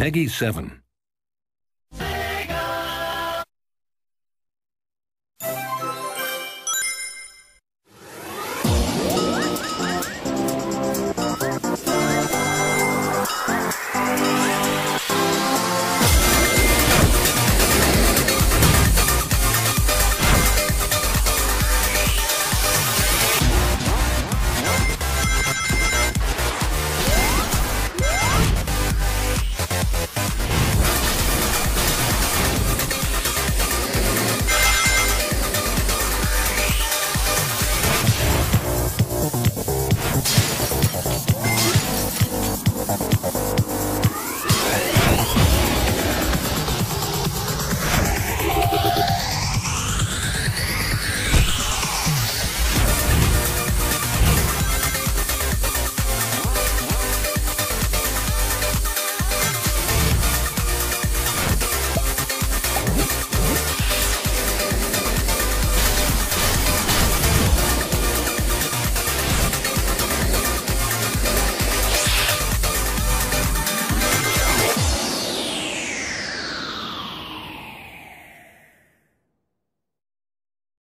Peggy 7.